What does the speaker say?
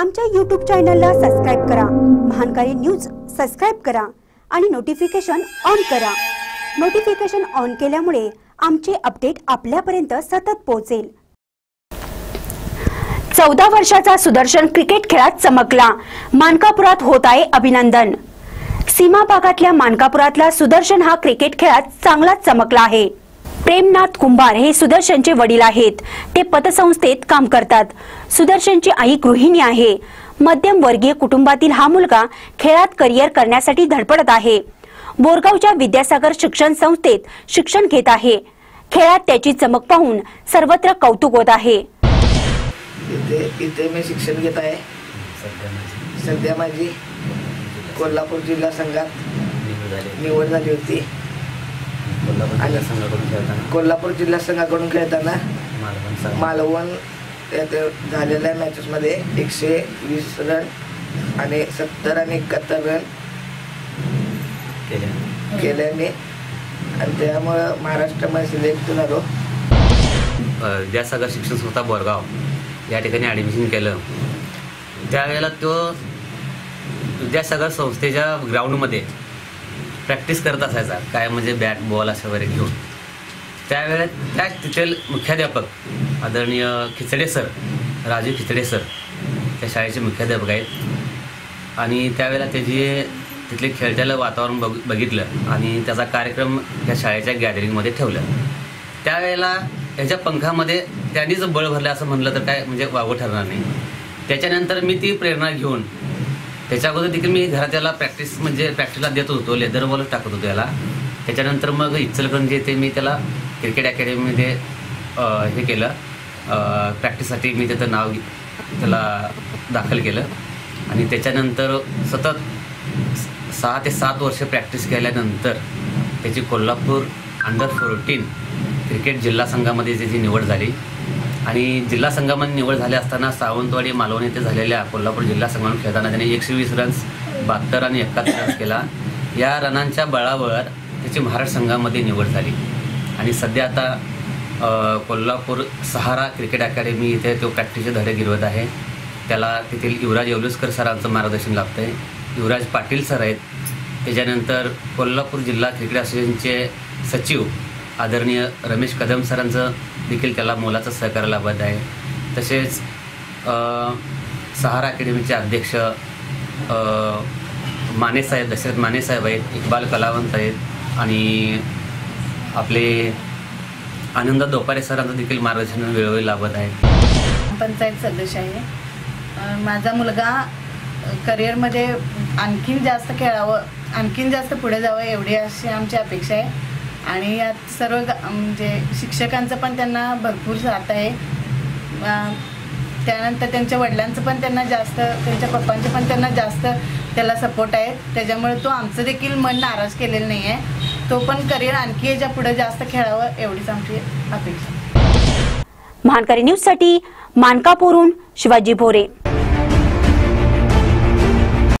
आमच्या यूट्यूब चॅनलला सबस्क्राईब करा. महानकारी न्यूज सबस्क्राईब करा आणि नोटिफिकेशन ऑन करा. नोटिफिकेशन ऑन केल्यामुळे आमचे अपडेट आपल्यापर्यंत सतत पोहोचेल. चौदा वर्षाचा सुदर्शन क्रिकेट खेळात चमकला. मानकापुरात होत आहे अभिनंदन. सीमा भागातल्या मानकापुरातला सुदर्शन हा क्रिकेट खेळात चांगलाच चमकला आहे. प्रेमनाथ कुंभार हे सुदर्शनचे वडील आहेत. ते पतसंस्थेत काम करतात. सुदर्शनची आई गृहिणी आहे. मध्यम वर्गीय कुटुंबातील हा मुलगा खेळात करिअर करण्यासाठी धडपडत आहे. बोरगावच्या विद्यासागर शिक्षण संस्थेत शिक्षण घेत आहे. खेळात त्याची चमक पाहून सर्वत्र कौतुक होत आहे. इथे इथे मी शिक्षण घेत आहे. सध्या माझी कोल्हापूर जिल्हा संघात निवड झाली होती. कोल्हापूर संघाकडून खेळताना? कोल्हापूर जिल्हा संघाकडून खेळताना मालवण संघ. मालवण यात झालेल्या मॅचेसमध्ये एकशे वीस रन आणि सत्तर आणि एकाहत्तर रन केले. केल्याने आणि त्यामुळं महाराष्ट्रामध्ये सिलेक्ट झालो विद्यासागर शिक्षण संस्था बोरगाव या ठिकाणी ॲडमिशन केलं. त्यावेळेला तो विद्यासागर संस्थेच्या ग्राउंडमध्ये प्रॅक्टिस करत असायचा. काय म्हणजे बॅट बॉल असं वगैरे घेऊन. त्यावेळेला त्या तिथे मुख्याध्यापक आदरणीय खिचडे सर राजू खिचडे सर त्या शाळेचे मुख्याध्यापक आहेत. आणि त्यावेळेला त्याची तिथले खेळत्यालं वातावरण बघ बघितलं आणि त्याचा कार्यक्रम त्या शाळेच्या गॅदरिंगमध्ये ठेवलं. त्यावेळेला त्याच्या पंखामध्ये त्यांनीच बळ भरलं असं म्हणलं तर काय म्हणजे वावं ठरणार नाही. त्याच्यानंतर मी ती प्रेरणा घेऊन त्याच्या अगोदर देखील मी घरात त्याला प्रॅक्टिस म्हणजे प्रॅक्टिसला देत होतो लेदर बॉलच टाकत होतो याला. त्याच्यानंतर मग इचलकरंजी येथे मी त्याला क्रिकेट अकॅडमीमध्ये हे केलं. प्रॅक्टिससाठी मी त्याचं नाव त्याला दाखल केलं. आणि त्याच्यानंतर सतत सहा ते सात वर्ष प्रॅक्टिस केल्यानंतर त्याची कोल्हापूर अंडर फोर्टीन क्रिकेट जिल्हा संघामध्ये त्याची निवड झाली. आणि जिल्हा संघामध्ये निवड झाली असताना सावंतवाडी मालवण येथे झालेल्या कोल्हापूर जिल्हा संघामध्ये खेळताना त्याने एकशे वीस रन्स बहात्तर आणि एकाहत्तर रन्स केला. या रनांच्या बळावर त्याची महाराष्ट्र संघामध्ये निवड झाली. आणि सध्या आता कोल्हापूर सहारा क्रिकेट अकॅडमी इथे तो प्रॅक्टिसचे धडे गिरवत आहे. त्याला तेथील युवराज येवलुसकर सरांचं मार्गदर्शन लाभतं आहे युवराज पाटील सर आहेत. त्याच्यानंतर कोल्हापूर जिल्हा क्रिकेट असोसिएशनचे सचिव आदरणीय रमेश कदम सरांचं देखील त्याला मोलाचं सहकार्य लाभत आहे. तसेच सहारा अकॅडमीचे अध्यक्ष मानेसाहेब दशरथ मानेसाहेब आहेत इक्बाल कलावंत आहेत आणि आपले आनंद दोपारे सरांचं देखील मार्गदर्शन वेळोवेळी लाभत आहे. पंचायत सदस्य आहे. माझा मुलगा करिअरमध्ये आणखीन जास्त खेळावं आणखीन जास्त पुढे जावं एवढी अशी आमची अपेक्षा आहे. आणि यात सर्व म्हणजे शिक्षकांचं पण त्यांना भरपूर साथ आहे. त्यानंतर त्यांच्या वडिलांचं पण त्यांना जास्त त्यांच्या पप्पांचे पण त्यांना जास्त त्याला सपोर्ट आहे त्याच्यामुळे तो आमचं देखील मन नाराज केलेलं नाही आहे तो पण करिअर आणखी याच्यापुढे जास्त खेळावं एवढीच आमची अपेक्षा. मानकरी न्यूजसाठी मानकापूरून शिवाजी भोरे.